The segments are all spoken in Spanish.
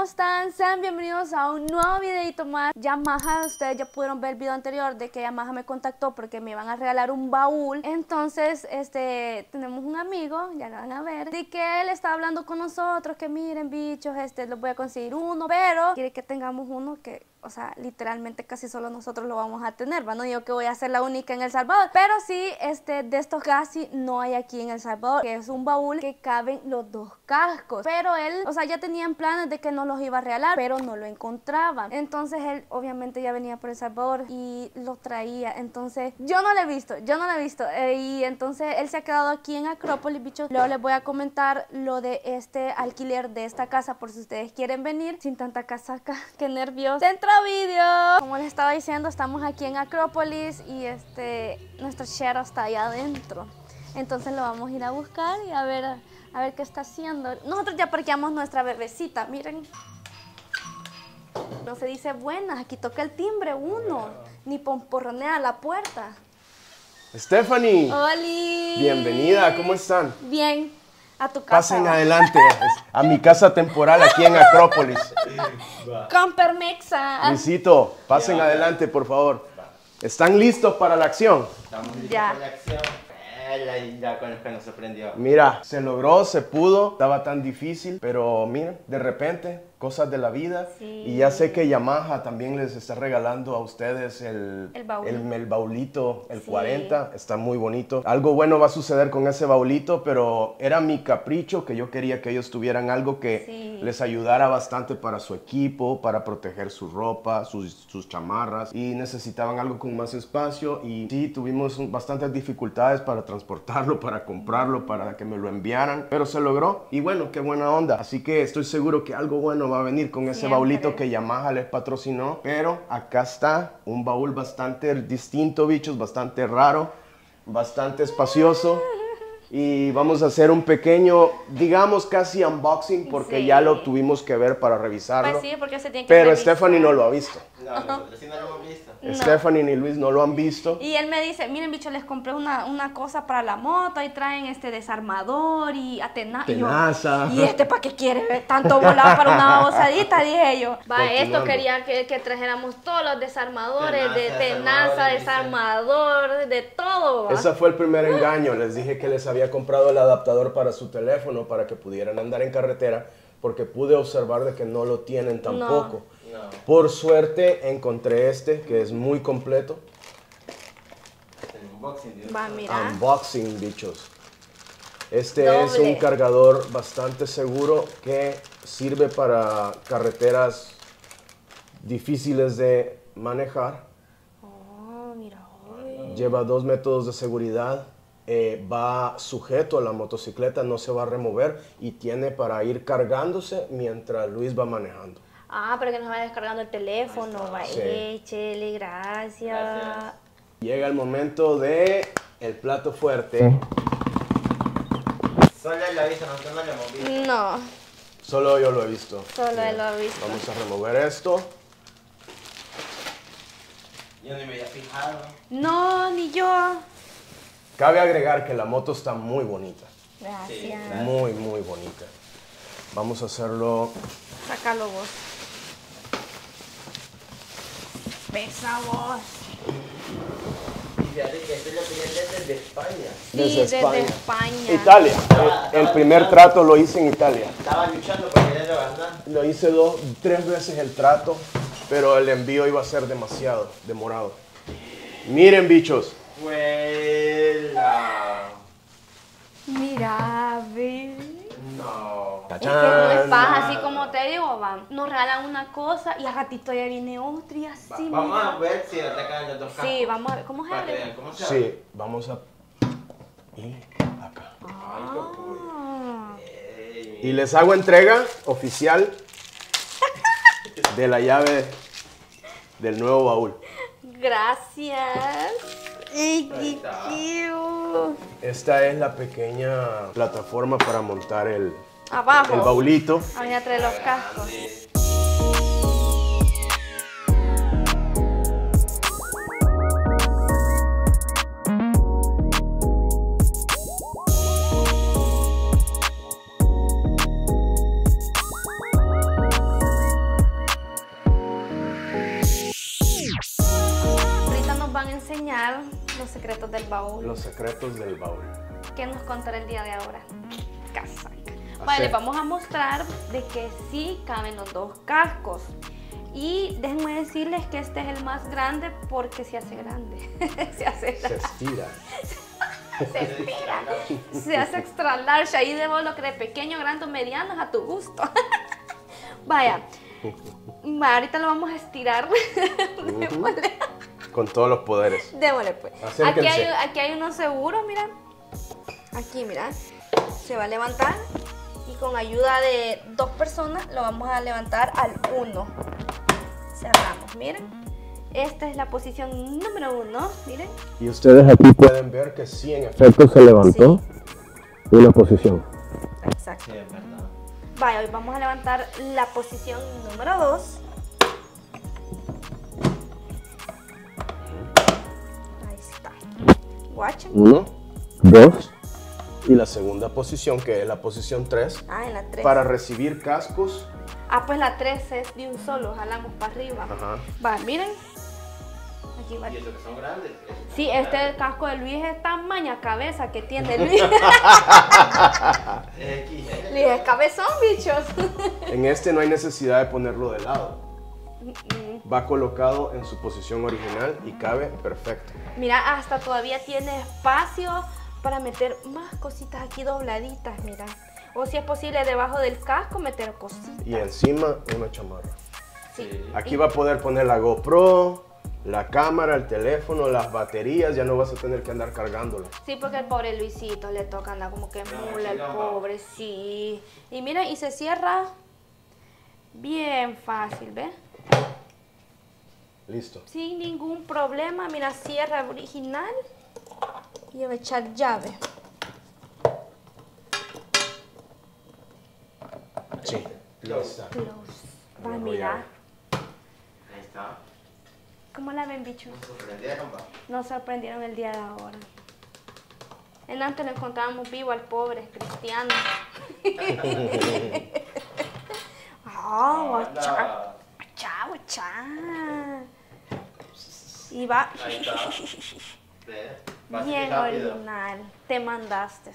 ¿cómo están? Sean bienvenidos a un nuevo videito más. Yamaha, ustedes ya pudieron ver el video anterior de que Yamaha me contactó porque me iban a regalar un baúl. Entonces, este, tenemos un amigo, ya lo van a ver, de que él está hablando con nosotros, que miren bichos, este, les voy a conseguir uno, pero quiere que tengamos uno que o sea, literalmente casi solo nosotros lo vamos a tener, ¿va? No digo que voy a ser la única en El Salvador, pero sí, este, de estos casi no hay aquí en El Salvador, que es un baúl que caben los dos cascos, pero él, o sea, ya tenían planes de que no los iba a regalar, pero no lo encontraban, entonces él obviamente ya venía por El Salvador y lo traía, entonces yo no lo he visto, yo no lo he visto, eh, y entonces él se ha quedado aquí en Acrópolis, bichos, luego les voy a comentar lo de este alquiler de esta casa, por si ustedes quieren venir, sin tanta casaca, qué nervios, dentro vídeo. Como les estaba diciendo, estamos aquí en Acrópolis y este nuestro Shero está allá adentro. Entonces lo vamos a ir a buscar y a ver, a ver qué está haciendo. Nosotros ya parqueamos nuestra bebecita, miren. No se dice buenas, aquí toca el timbre uno, ni pomporronea la puerta. Stephanie. Bienvenida, ¿cómo están? Bien, a tu casa. Pasen adelante a mi casa temporal aquí en Acrópolis. Con permexa. Luisito, pasen adelante, por favor. ¿Están listos para la acción? Estamos listos Ya. para la acción. Eh, ya, ya con el que nos sorprendió. Mira, se logró, se pudo, estaba tan difícil, pero miren, de repente, cosas de la vida. Sí. Y ya sé que Yamaha también les está regalando a ustedes el, El baúl. el, el baulito, el Sí. 40, está muy bonito. Algo bueno va a suceder con ese baulito, pero era mi capricho que yo quería que ellos tuvieran algo que Sí. Les ayudara bastante para su equipo, para proteger su ropa, sus, sus chamarras y necesitaban algo con más espacio y sí, tuvimos bastantes dificultades para transportarlo, para comprarlo, para que me lo enviaran, pero se logró y bueno, qué buena onda. Así que estoy seguro que algo bueno va a venir con ese Siempre. baulito que Yamaha les patrocinó, pero acá está un baúl bastante distinto, bichos, bastante raro, bastante espacioso. Y vamos a hacer un pequeño, digamos casi unboxing, porque Sí. ya lo tuvimos que ver para revisarlo. Pues sí, porque se tiene que Pero revisar. Stephanie no lo ha visto. No, sí no lo hemos visto. No. Stephanie ni Luis no lo han visto. Y él me dice, miren bicho, les compré una, una cosa para la moto, ahí traen este desarmador y atena y yo, Tenaza. ¿Y este para qué quiere tanto volado para una babosadita? Dije yo. Va, esto quería que, que trajéramos todos los desarmadores, de Tenaza, tenaza, desarmadores, desarmador, de todo. Ese fue el primer engaño. Les dije que les había comprado el adaptador para su teléfono para que pudieran andar en carretera, porque pude observar de que no lo tienen tampoco. No. Por suerte encontré este, que es muy completo. El unboxing de Va, mira. Unboxing, bichos. Este es un cargador bastante seguro que sirve para carreteras difíciles de manejar. Oh, mira. Lleva dos métodos de seguridad. Eh, va sujeto a la motocicleta, no se va a remover y tiene para ir cargándose mientras Luis va manejando. Ah, pero que nos va descargando el teléfono. Va, Sí. eh, chele, gracias. Gracias. Llega el momento de el plato fuerte. Solo él lo ha visto, nosotros no lo hemos visto. No, Solo yo lo he visto. solo él lo ha visto. Vamos a remover esto. Yo ni me había fijado. No, ni yo. Cabe agregar que la moto está muy bonita. Gracias. Muy, muy bonita. Vamos a hacerlo. Sácalo vos. Pesa vos. Y fíjate que lo querían desde España. Sí, Desde desde España. España. Italia. El, el primer trato lo hice en Italia. Estaba luchando por quererlo ganar. Lo hice dos, tres veces el trato, pero el envío iba a ser demasiado demorado. Miren, bichos. ¡Vuela! Mira, ve. No. Es que no es así como te digo, va. Nos regalan una cosa y al ratito ya viene otra y así. Va- vamos mira. a ver si atacan los dos Sí, vamos a ver. ¿Cómo es el? cómo se abre. Sí, vamos a. Y acá. Ay, qué cool. Ah. Y les hago entrega oficial de la llave del nuevo baúl. Gracias. Ay, qué. Esta es la pequeña plataforma para montar el, Abajo. el baulito. Los cascos. Los secretos del baúl. Los secretos del baúl. ¿Qué nos contará el día de ahora? Casaca. Vale, les vamos a mostrar de que sí caben los dos cascos. Y déjenme decirles que este es el más grande porque se hace grande. se hace Se estira. se estira. se hace extra large. Ahí debo lo que de pequeño, grande o mediano a tu gusto. Vaya. Ahorita lo vamos a estirar. Démosle. Con todos los poderes. Démosle pues. Aquí hay, aquí hay uno seguro, mira. Aquí, mira. Se va a levantar. Y con ayuda de dos personas lo vamos a levantar al uno. Cerramos, miren. Esta es la posición número uno, miren. Y ustedes aquí pueden ver que sí, en efecto, se levantó una posición. Exacto. Sí, es verdad. Vaya, hoy vamos a levantar la posición número 2. Guachen. Uno, dos. Y la segunda posición, que es la posición 3, Ah, en la 3. para recibir cascos. Ah, pues la 3 es de un solo, jalamos para arriba. Ajá. Va, miren. Aquí va. Y eso que son grandes. Sí, este grandes. casco de Luis es tamaña cabeza que tiene Luis. Luis es cabezón, bichos. En este no hay necesidad de ponerlo de lado. Va colocado en su posición original y cabe perfecto. Mira, hasta todavía tiene espacio para meter más cositas aquí dobladitas, mira. O si es posible debajo del casco meter cositas. Y encima una chamarra. Sí. Aquí va a poder poner la GoPro, la cámara, el teléfono, las baterías. Ya no vas a tener que andar cargándolo. Sí, porque el pobre Luisito le toca andar como que mula, el pobre, sí. Y mira, y se cierra bien fácil, ¿ves? Listo. Sin ningún problema. Mira, cierra original y va a echar llave. Sí. Está. Close. Va, mira. Ahí está. ¿Cómo la ven, bichos? Nos sorprendieron, va. Nos sorprendieron el día de ahora. En antes lo encontrábamos vivo al pobre cristiano. Ah, guachá, va Ahí está. Bien original. Te mandaste.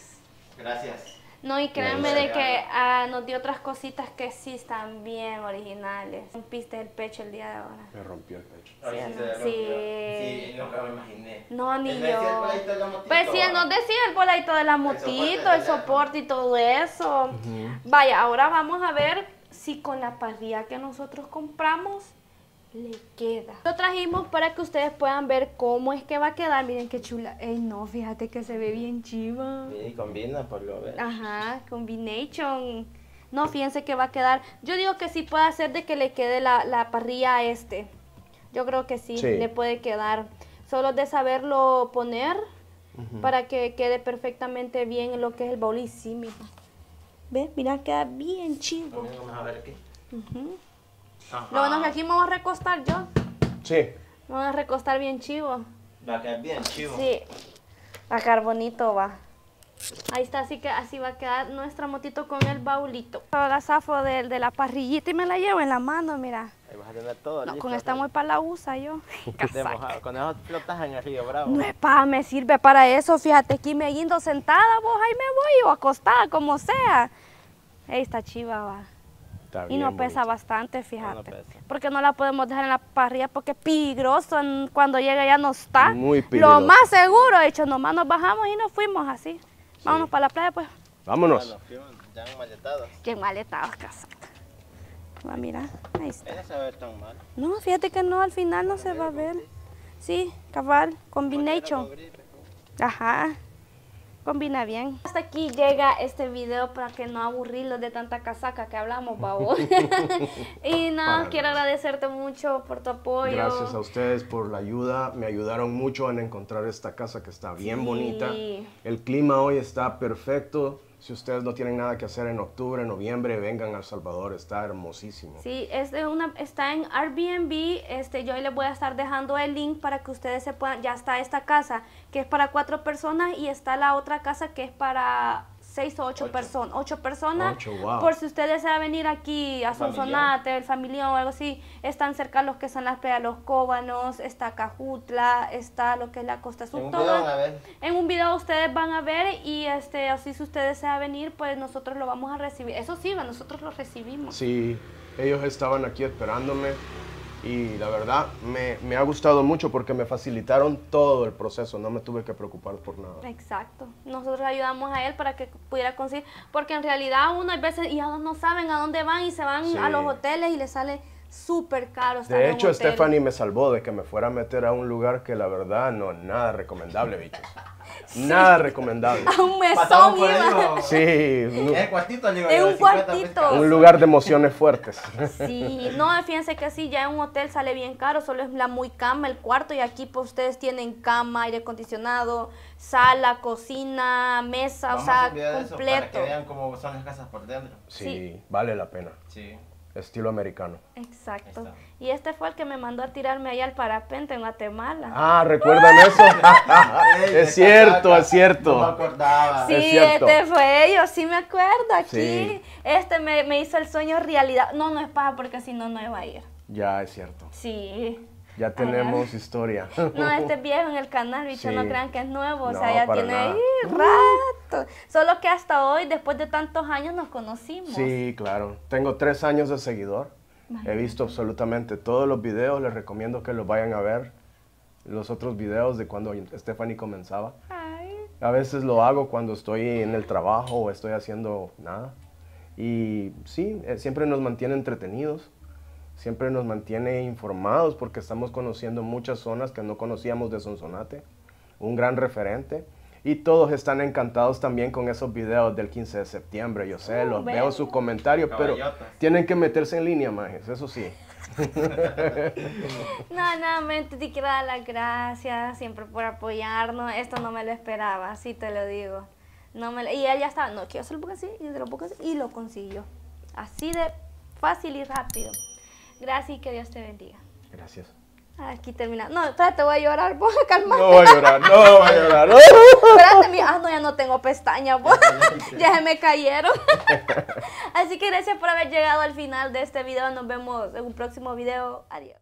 Gracias. No, y créanme de que ah, nos dio otras cositas que sí están bien originales. Rompiste el pecho el día de ahora. Me rompió el pecho. Ay, Sí, sí, Sí. Sí, nunca me imaginé. No, ni Él me decía el yo. voladito de la motito, Pues sí, él nos decía el voladito de la motito, del el soporte y todo eso. Vaya, ahora vamos a ver si con la parrilla que nosotros compramos le queda. Lo trajimos para que ustedes puedan ver cómo es que va a quedar. Miren qué chula. Ey, no, fíjate que se ve bien chiva. Sí, combina por lo ver. Ajá, combination. No, fíjense que va a quedar. Yo digo que sí puede hacer de que le quede la, la parrilla a este. Yo creo que sí, Sí. le puede quedar. Solo de saberlo poner para que quede perfectamente bien en lo que es el baúl. Y sí, mira. ¿Ves? Mira, queda bien chivo. Vamos a ver aquí. Ujú. Ajá. Lo bueno es que aquí me voy a recostar yo. Sí. Me voy a recostar bien chivo. Va a quedar bien chivo. Sí. Va a quedar bonito, va. Ahí está, así que así va a quedar nuestra motito con el baulito. La zafo de, de la parrillita y me la llevo en la mano, mira. Ahí vas a tener todo No, listo. con esta muy para la usa yo. Mojado. Con eso flotas en el río Bravo. No es para, me sirve para eso, fíjate, aquí me guindo sentada, vos ahí me voy o acostada, como sea. Ahí está chiva, va. Está Y bien no pesa bonito. bastante, fíjate. pesa. Porque no la podemos dejar en la parrilla porque es peligroso. en- Cuando llega ya no está. Muy Lo peligroso. más seguro, de hecho, nomás nos bajamos y nos fuimos así. Vámonos para la playa, pues. Vámonos. Ya maletados. Qué maletados, casa. Va, mira, ahí está. Ella se va a ver tan mal. No, fíjate que no, al final no se va a ver. Sí, cabal, combination. Ajá. Combina bien. Hasta aquí llega este video para que no aburrirlos de tanta casaca que hablamos, babo. y Para quiero nada. agradecerte mucho por tu apoyo. Gracias a ustedes por la ayuda. Me ayudaron mucho en encontrar esta casa que está bien Sí. bonita. El clima hoy está perfecto. Si ustedes no tienen nada que hacer en octubre, noviembre, vengan a El Salvador. Está hermosísimo. Sí, es de una, está en Airbnb. Este, yo les voy a estar dejando el link para que ustedes se puedan. Ya está esta casa que es para cuatro personas y está la otra casa que es para seis o ocho, personas. Ocho personas. Ocho, wow. Por si usted desea venir aquí a Sonsonate, el familión o algo así, están cerca los que son las playas Los Cóbanos, está Cajutla, está lo que es la Costa Sur. En un todo. video van a ver. En un video ustedes van a ver y este, así si usted desea venir, pues nosotros lo vamos a recibir. Eso sí, nosotros lo recibimos. Sí, ellos estaban aquí esperándome y la verdad me, me ha gustado mucho porque me facilitaron todo el proceso, no me tuve que preocupar por nada. Exacto. Nosotros ayudamos a él para que pudiera conseguir, porque en realidad uno a veces y no saben a dónde van y se van Sí. a los hoteles y les sale súper caro. estar De en un hecho, hotel. Stephanie me salvó de que me fuera a meter a un lugar que la verdad no, nada recomendable, bichos. Nada recomendable. A un mesón iba. ¿no? Sí, En el un, cuartito, un 50 cuartito. pescados. un lugar de emociones fuertes. Sí, no, fíjense que sí, ya en un hotel sale bien caro, solo es la muy cama, el cuarto, y aquí pues ustedes tienen cama, aire acondicionado, sala, cocina, mesa, Vamos o sea, de eso Para completo. que vean cómo son las casas por dentro. Sí, Sí. vale la pena. Sí. Estilo americano. Exacto. Está. Y este fue el que me mandó a tirarme allá al parapente en Guatemala. Ah, ¿recuerdan eso? Es cierto, es cierto. No me acordaba. Sí, es cierto. este fue yo, sí me acuerdo aquí. Sí. Este me, me hizo el sueño realidad. No, no es paja porque si no, no iba a ir. Ya, es cierto. Sí. Ya tenemos historia. No, este es viejo en el canal, bicho, Sí. no crean que es nuevo, o sea, ya tiene nada. ahí rato. Solo que hasta hoy, después de tantos años, nos conocimos. Sí, claro. Tengo tres años de seguidor. He visto absolutamente todos los videos. Les recomiendo que los vayan a ver. Los otros videos de cuando Stephanie comenzaba. Ay, A veces lo hago cuando estoy en el trabajo o estoy haciendo nada. Y sí, eh, siempre nos mantiene entretenidos. Siempre nos mantiene informados porque estamos conociendo muchas zonas que no conocíamos de Sonsonate. Un gran referente. Y todos están encantados también con esos videos del 15 de septiembre. Yo sé, Uh, los veo. veo sus comentarios, pero tienen que meterse en línea, majes, eso sí. No, nuevamente te quiero dar las gracias siempre por apoyarnos. Esto no me lo esperaba, así te lo digo. No me lo- y él ya estaba, no, quiero hacerlo porque así, y lo pongo así, y lo consiguió. Así de fácil y rápido. Gracias y que Dios te bendiga. Gracias. Aquí termina. No, espérate, voy a llorar, vos calma. No voy a llorar, no voy a llorar. no. Espérate, mira, ah, no, ya no tengo pestañas, vos. ya se me cayeron. Así que gracias por haber llegado al final de este video. Nos vemos en un próximo video. Adiós.